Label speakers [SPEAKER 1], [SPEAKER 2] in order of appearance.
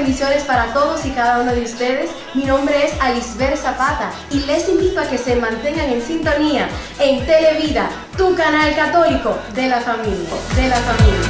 [SPEAKER 1] Bendiciones para todos y cada uno de ustedes. Mi nombre es Alisber Zapata y les invito a que se mantengan en sintonía en Televida, tu canal católico de la familia, de la familia.